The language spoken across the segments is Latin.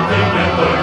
remember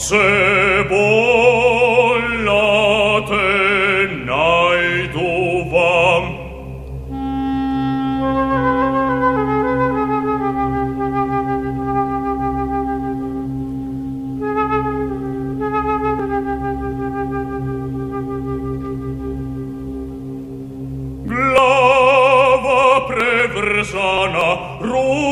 se bollate naiduvam Glava preversana, rupa